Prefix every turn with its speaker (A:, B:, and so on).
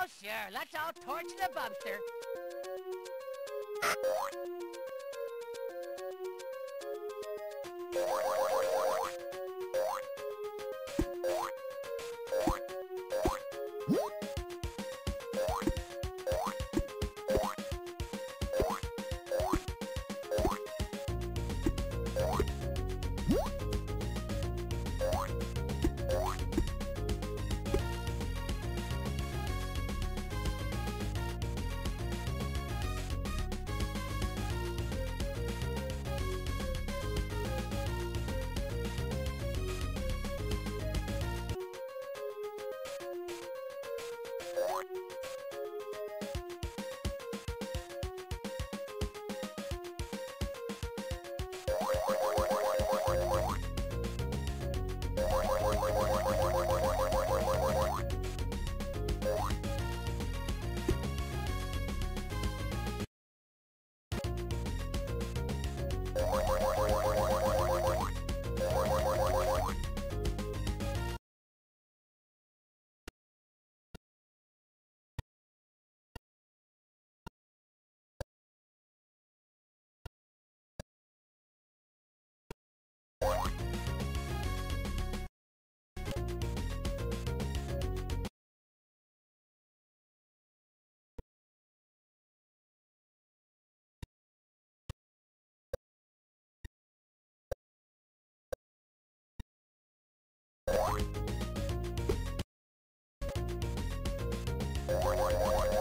A: Oh, sure. Let's all torch the bumster. you one, one, one.